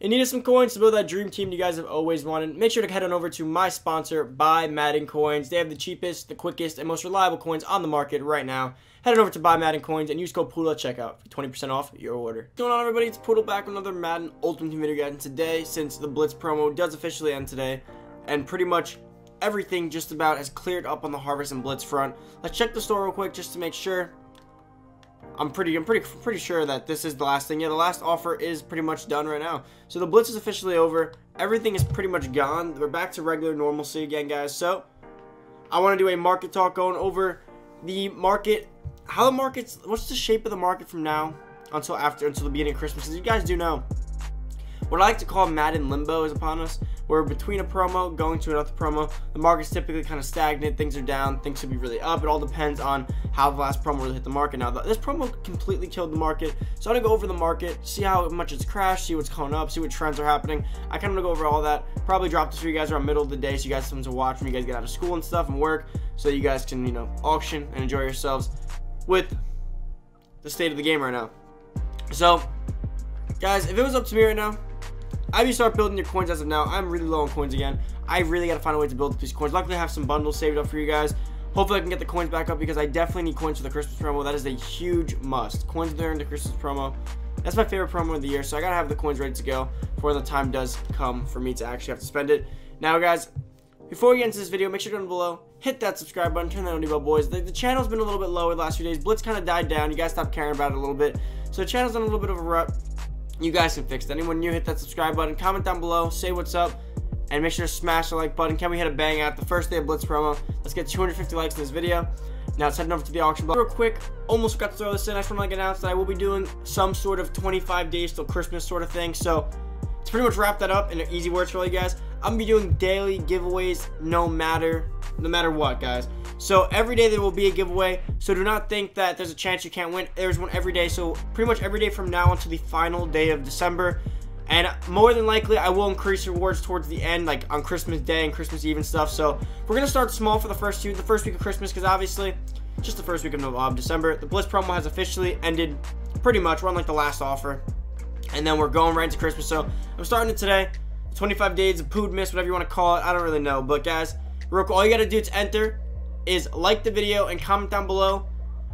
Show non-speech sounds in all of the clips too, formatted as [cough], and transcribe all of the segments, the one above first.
and needed some coins to build that dream team you guys have always wanted, make sure to head on over to my sponsor, Buy Madden Coins. They have the cheapest, the quickest, and most reliable coins on the market right now. Head on over to Buy Madden Coins and use code Poodle at checkout for 20% off your order. What's going on, everybody? It's Poodle back with another Madden Ultimate Team video, guys. And today, since the Blitz promo does officially end today, and pretty much everything just about has cleared up on the Harvest and Blitz front, let's check the store real quick just to make sure I'm pretty I'm pretty pretty sure that this is the last thing. Yeah, the last offer is pretty much done right now. So the blitz is officially over. Everything is pretty much gone. We're back to regular normalcy again, guys. So I want to do a market talk going over the market, how the markets, what's the shape of the market from now until after until the beginning of Christmas. As you guys do know, what I like to call Madden limbo is upon us. We're between a promo, going to another promo. The market's typically kind of stagnant. Things are down. Things should be really up. It all depends on how the last promo really hit the market. Now, this promo completely killed the market. So I'm going to go over the market, see how much it's crashed, see what's coming up, see what trends are happening. I kind of want to go over all that. Probably drop this for you guys around middle of the day so you guys have something to watch when you guys get out of school and stuff and work so you guys can, you know, auction and enjoy yourselves with the state of the game right now. So, guys, if it was up to me right now, I'd be start building your coins as of now. I'm really low on coins again. I really got to find a way to build these coins. Luckily, I have some bundles saved up for you guys. Hopefully, I can get the coins back up because I definitely need coins for the Christmas promo. That is a huge must. Coins during the Christmas promo. That's my favorite promo of the year, so I got to have the coins ready to go before the time does come for me to actually have to spend it. Now, guys, before we get into this video, make sure to down below, hit that subscribe button, turn that on bell, boys. The, the, channel's been a little bit low the last few days. Blitz kind of died down. You guys stopped caring about it a little bit. So the channel's on a little bit of a rut you guys can fix it. Anyone new, hit that subscribe button, comment down below, say what's up, and make sure to smash the like button. Can we hit a bang out the first day of Blitz promo? Let's get 250 likes in this video. Now let's head over to the auction block. Real quick, almost forgot to throw this in. I just want to announce that I will be doing some sort of 25 days till Christmas sort of thing. So to pretty much wrap that up in easy words for all you guys, I'm gonna be doing daily giveaways no matter no matter what, guys. So every day there will be a giveaway. So do not think that there's a chance you can't win. There's one every day. So pretty much every day from now until the final day of December. And more than likely, I will increase rewards towards the end, like on Christmas Day and Christmas Eve and stuff. So we're gonna start small for the first two, the first week of Christmas, because obviously, just the first week of November, December. The Blitz promo has officially ended, pretty much. We're on like the last offer, and then we're going right into Christmas. So I'm starting it today. 25 days of Pood Miss, whatever you want to call it. I don't really know, but guys, real quick, all you gotta do to enter is like the video and comment down below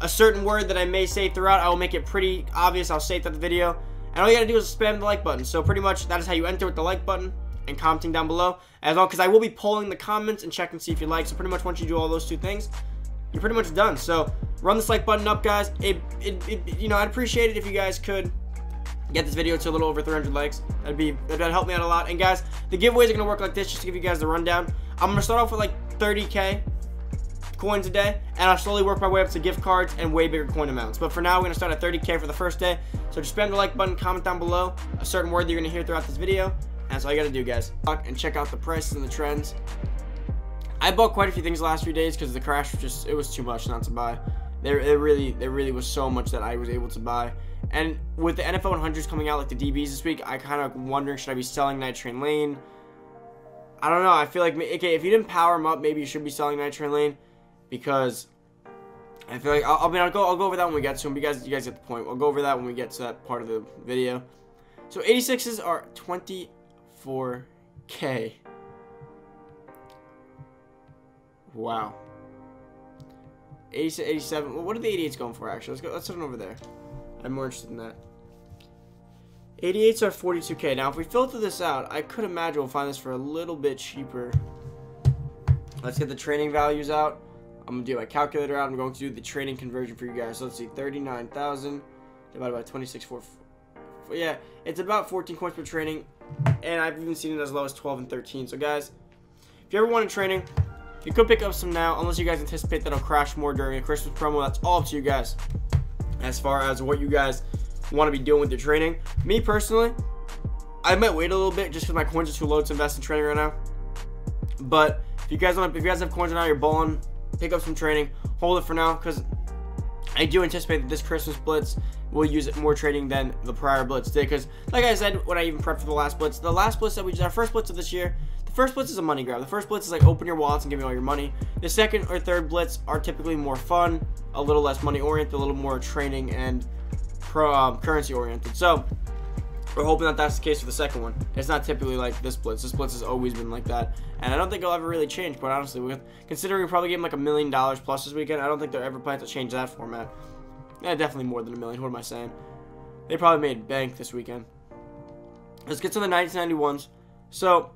a certain word that I may say throughout. I will make it pretty obvious. I'll say it throughout the video. And all you gotta do is spam the like button. So pretty much that is how you enter with the like button and commenting down below. As well, because I will be polling the comments and checking to see if you like. So pretty much once you do all those two things, you're pretty much done. So run this like button up, guys. It, it, it you know, I'd appreciate it if you guys could get this video to a little over 300 likes. That'd be that'd help me out a lot. And guys, the giveaways are gonna work like this, just to give you guys the rundown. I'm gonna start off with like 30k coins a day, and I'll slowly work my way up to gift cards and way bigger coin amounts. But for now, we're gonna start at 30k for the first day. So just spam the like button, comment down below a certain word that you're gonna hear throughout this video, and that's all you gotta do, guys. And check out the prices and the trends. I bought quite a few things the last few days because the crash was just it was too much not to buy. There, it really, there really was so much that I was able to buy. And with the NFL 100s coming out like the DBs this week, I kind of wondering should I be selling Night Train Lane? I don't know. I feel like okay, if you didn't power him up, maybe you should be selling Night Train Lane because I feel like I'll, I mean I'll go I'll go over that when we get to him. You guys you guys get the point. We'll go over that when we get to that part of the video. So 86s are 24k. Wow. 87, 87. What are the 88s going for actually? Let's go. Let's on over there. I'm more interested in that. 88s are 42k. Now, if we filter this out, I could imagine we'll find this for a little bit cheaper. Let's get the training values out. I'm going to do my calculator out. I'm going to do the training conversion for you guys. So let's see. 39,000 divided by 26. Four, four, yeah, it's about 14 coins per training. And I've even seen it as low as 12 and 13. So, guys, if you ever want a training, you could pick up some now, unless you guys anticipate that it'll crash more during a Christmas promo. That's all up to you guys as far as what you guys want to be doing with your training. Me personally, I might wait a little bit just because my coins are too low to invest in training right now. But if you guys want, if you guys have coins right now, you're balling, pick up some training, hold it for now because I do anticipate that this Christmas Blitz will use more trading than the prior Blitz did. Because, like I said, when I even prepped for the last Blitz, the last Blitz that we did, our first Blitz of this year, first Blitz is a money grab. The first Blitz is like open your wallets and give me all your money. The second or third Blitz are typically more fun, a little less money oriented, a little more training and pro um, currency oriented. So, We're hoping that that's the case for the second one. It's not typically like this blitz. This blitz has always been like that, and I don't think it'll ever really change. Quite honestly, with considering we probably gave him like a million dollars plus this weekend, I don't think they're ever planning to change that format. Yeah, definitely more than a million. What am I saying? They probably made bank this weekend. Let's get to the 1991s. So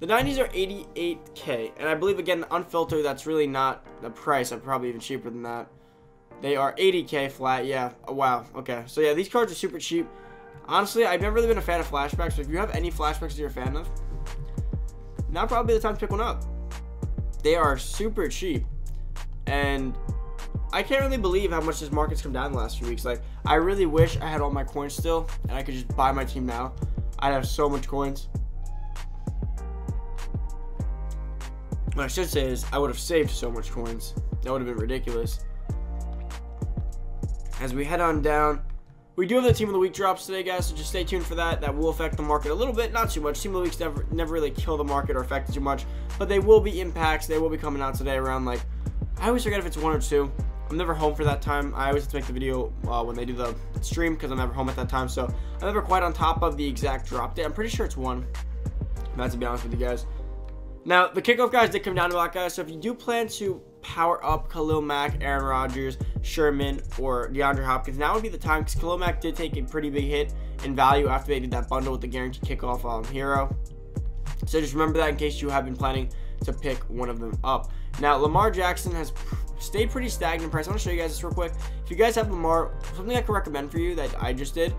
the 90s are 88k, and I believe again unfiltered. That's really not the price. I'm probably even cheaper than that. They are 80k flat. Yeah. Oh, wow. Okay. So yeah, these cards are super cheap. Honestly, I've never really been a fan of flashbacks, but if you have any flashbacks that you're a fan of, now probably the time to pick one up. They are super cheap. And I can't really believe how much this market's come down the last few weeks. Like, I really wish I had all my coins still, and I could just buy my team now. I'd have so much coins. What I should say is, I would have saved so much coins. That would have been ridiculous. As we head on down, we do have the Team of the Week drops today, guys, so just stay tuned for that. That will affect the market a little bit, not too much. Team of the Weeks never, never really kill the market or affect it too much, but they will be impacts. They will be coming out today around, like, I always forget if it's one or two. I'm never home for that time. I always have to make the video uh, when they do the stream because I'm never home at that time, so I'm never quite on top of the exact drop date. I'm pretty sure it's one. That's to be honest with you guys. Now, the kickoff guys did come down to that, guys, so if you do plan to power up Khalil Mack, Aaron Rodgers, Sherman, or DeAndre Hopkins. Now would be the time because Khalil Mack did take a pretty big hit in value after they did that bundle with the guaranteed kickoff um, hero. So just remember that in case you have been planning to pick one of them up. Now, Lamar Jackson has stayed pretty stagnant in price. I want to show you guys this real quick. If you guys have Lamar, something I could recommend for you that I just did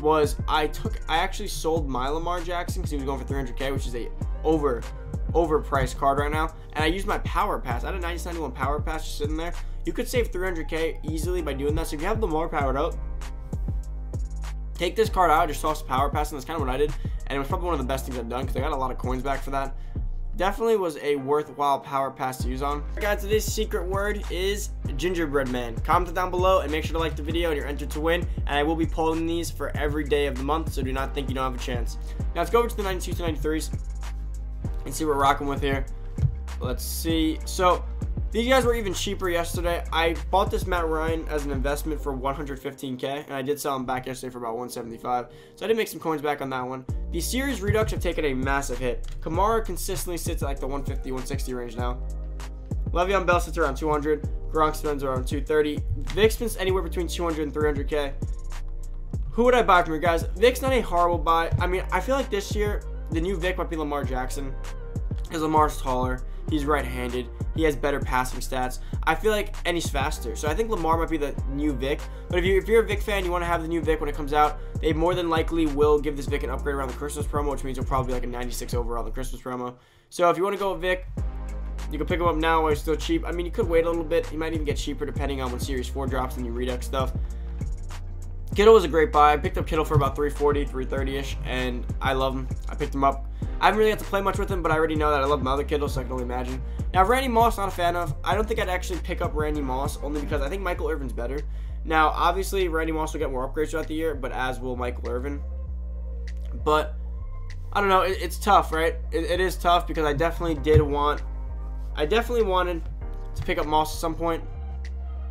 was I took, I actually sold my Lamar Jackson because he was going for 300k, which is a over overpriced card right now. And I used my power pass. I had a 9091 power pass just sitting there. You could save 300k easily by doing that. So if you have the more powered up, take this card out, just toss the power pass, and that's kind of what I did. And it was probably one of the best things I've done because I got a lot of coins back for that. Definitely was a worthwhile power pass to use on. Guys, today's secret word is gingerbread man. Comment down below and make sure to like the video and you're entered to win. And I will be pulling these for every day of the month, so do not think you don't have a chance. Now let's go over to the 92 to 93s and see what we're rocking with here. Let's see. So these guys were even cheaper yesterday. I bought this Matt Ryan as an investment for 115k, and I did sell him back yesterday for about 175. So I did make some coins back on that one. The series redux have taken a massive hit. Kamara consistently sits at like the 150, 160 range now. Le'Veon Bell sits around 200. Gronk spends around 230. Vic spends anywhere between 200 and 300k. Who would I buy from you guys? Vic's not a horrible buy. I mean, I feel like this year the new Vic might be Lamar Jackson. Because Lamar's taller, he's right-handed, he has better passing stats. I feel like, and he's faster. So I think Lamar might be the new Vic. But if, you, if you're a Vic fan, you want to have the new Vic when it comes out, they more than likely will give this Vic an upgrade around the Christmas promo, which means it'll probably be like a 96 overall the Christmas promo. So if you want to go with Vic, you can pick him up now while he's still cheap. I mean, you could wait a little bit. He might even get cheaper depending on when Series 4 drops and you Redux stuff. Kittle was a great buy. I picked up Kittle for about 340, 330-ish, and I love him. I picked him up. I haven't really got to play much with him, but I already know that I love my other Kittle, so I can only imagine. Now, Randy Moss, not a fan of. I don't think I'd actually pick up Randy Moss, only because I think Michael Irvin's better. Now, obviously, Randy Moss will get more upgrades throughout the year, but as will Michael Irvin. But, I don't know. It, it's tough, right? It, it is tough because I definitely did want... I definitely wanted to pick up Moss at some point.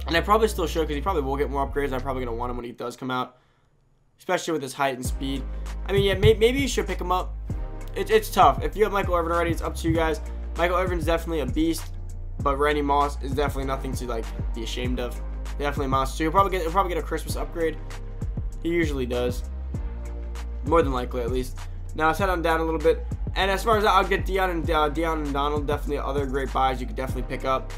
And I probably still should because he probably will get more upgrades. I'm probably going to want him when he does come out. Especially with his height and speed. I mean, yeah, may maybe you should pick him up. It, it's tough. If you have Michael Irvin already, it's up to you guys. Michael Irvin's definitely a beast. But Randy Moss is definitely nothing to like be ashamed of. Definitely Moss. So you'll probably get, he'll probably get a Christmas upgrade. He usually does. More than likely, at least. Now, let's head on down a little bit. And as far as that, I'll get Deion and uh, Deion and Donald. Definitely other great buys you could definitely pick up.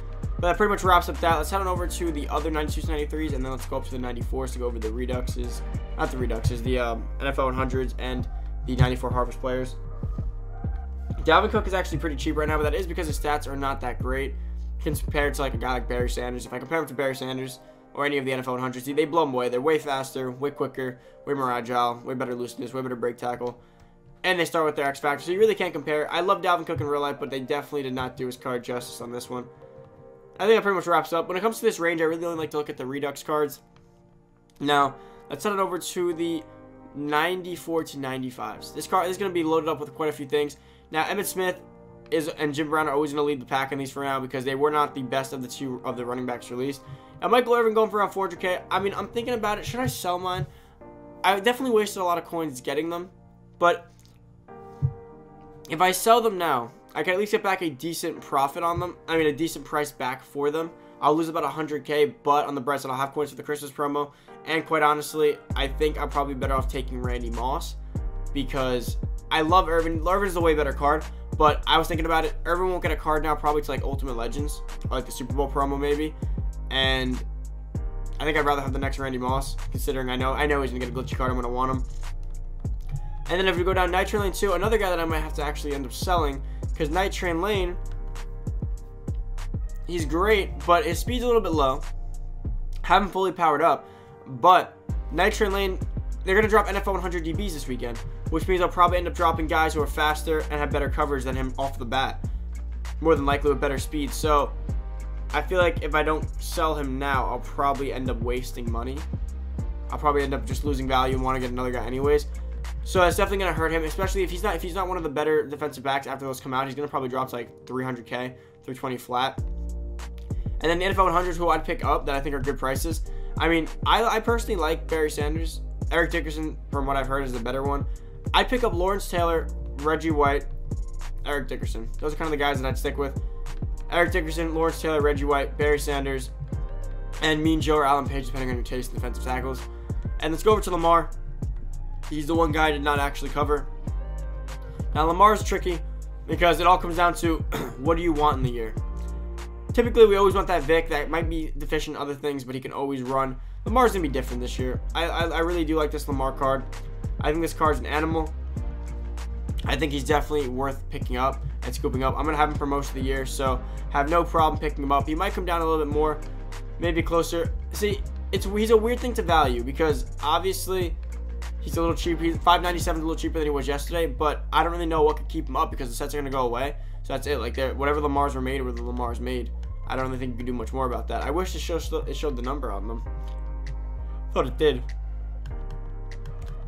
But that pretty much wraps up that. Let's head on over to the other 92s, 93s, and then let's go up to the 94s to go over the Reduxes. Not the Reduxes, the um, NFL 100s and the 94 Harvest players. Dalvin Cook is actually pretty cheap right now, but that is because his stats are not that great compared to like a guy like Barry Sanders. If I compare him to Barry Sanders or any of the NFL 100s, they blow him away. They're way faster, way quicker, way more agile, way better looseness, way better break tackle. And they start with their X Factor, so you really can't compare. I love Dalvin Cook in real life, but they definitely did not do his card justice on this one. I think that pretty much wraps up. When it comes to this range, I really only like to look at the Redux cards. Now, let's head it over to the 94 to 95s. This card is going to be loaded up with quite a few things. Now, Emmitt Smith is and Jim Brown are always going to lead the pack in these for now because they were not the best of the two of the running backs released. Now, Michael Irvin going for around 400k. I mean, I'm thinking about it. Should I sell mine? I definitely wasted a lot of coins getting them, but if I sell them now, I can at least get back a decent profit on them. I mean, a decent price back for them. I'll lose about 100k, but on the bright side, I'll have coins for the Christmas promo. And quite honestly, I think I'm probably better off taking Randy Moss because I love Irvin. Is a way better card, but I was thinking about it. Irvin won't get a card now, probably to like Ultimate Legends or like the Super Bowl promo maybe. And I think I'd rather have the next Randy Moss, considering I know I know he's gonna get a glitchy card. I'm gonna want him. And then if we go down Night Train Lane 2, another guy that I might have to actually end up selling, because Night Train Lane, he's great, but his speed's a little bit low. Haven't fully powered up, but Night Train Lane, they're going to drop NFL 100 DBs this weekend, which means I'll probably end up dropping guys who are faster and have better coverage than him off the bat. More than likely with better speed. So I feel like if I don't sell him now, I'll probably end up wasting money. I'll probably end up just losing value and want to get another guy anyways. So that's definitely gonna hurt him, especially if he's not if he's not one of the better defensive backs after those come out. He's gonna probably drop to like 300k, 320 flat. And then the NFL 100s who I'd pick up that I think are good prices. I mean, I, I personally like Barry Sanders. Eric Dickerson, from what I've heard, is the better one. I'd pick up Lawrence Taylor, Reggie White, Eric Dickerson. Those are kind of the guys that I'd stick with. Eric Dickerson, Lawrence Taylor, Reggie White, Barry Sanders, and Mean Joe or Alan Page, depending on your taste in defensive tackles. And let's go over to Lamar. He's the one guy did not actually cover. Now, Lamar's tricky because it all comes down to [clears throat] what do you want in the year. Typically, we always want that Vic that might be deficient in other things, but he can always run. Lamar's going to be different this year. I, I, I really do like this Lamar card. I think this card's an animal. I think he's definitely worth picking up and scooping up. I'm going to have him for most of the year, so have no problem picking him up. He might come down a little bit more, maybe closer. See, it's he's a weird thing to value because obviously He's a little cheap. He's 597 a little cheaper than he was yesterday, but I don't really know what could keep him up because the sets are going to go away. So that's it. Like whatever Lamar's were made, were the Lamar's made. I don't really think you can do much more about that. I wish it showed it showed the number on them. Thought it did.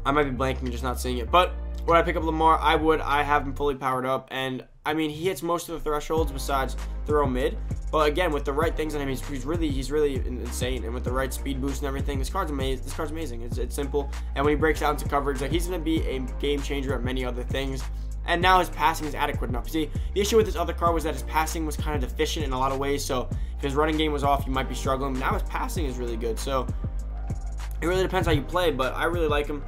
I might be blanking, just not seeing it. But would I pick up Lamar? I would. I have him fully powered up, and I mean he hits most of the thresholds besides throw mid. But again, with the right things on him, he's, he's really he's really insane. And with the right speed boost and everything, this card's amazing. This card's amazing. It's, it's simple. And when he breaks out into coverage, like he's gonna be a game changer at many other things. And now his passing is adequate enough. See, the issue with this other card was that his passing was kind of deficient in a lot of ways. So if his running game was off, you might be struggling. Now his passing is really good. So it really depends how you play. But I really like him.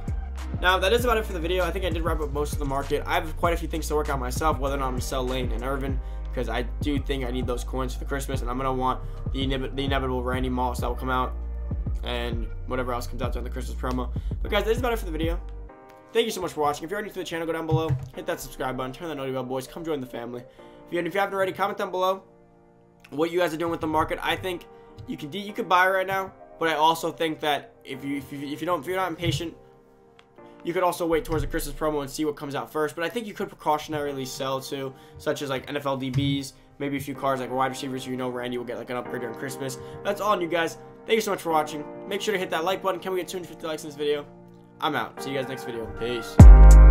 Now, that is about it for the video. I think I did wrap up most of the market. I have quite a few things to work out myself, whether or not I'm going to sell Lane and Irvin because I do think I need those coins for Christmas, and I'm gonna want the, the inevitable Randy Moss that will come out, and whatever else comes out during the Christmas promo. But guys, that is about it for the video. Thank you so much for watching. If you're new to the channel, go down below, hit that subscribe button, turn that notification bell, boys. Come join the family. If you, if you haven't already, comment down below what you guys are doing with the market. I think you can you can buy right now, but I also think that if you if you, if you don't if you're not impatient you could also wait towards the Christmas promo and see what comes out first, but I think you could precautionarily sell to, such as like NFL DBs, maybe a few cards like wide receivers you know Randy will get like an upgrade during Christmas. That's all on you guys. Thank you so much for watching. Make sure to hit that like button. Can we get 250 likes in this video? I'm out. See you guys next video. Peace.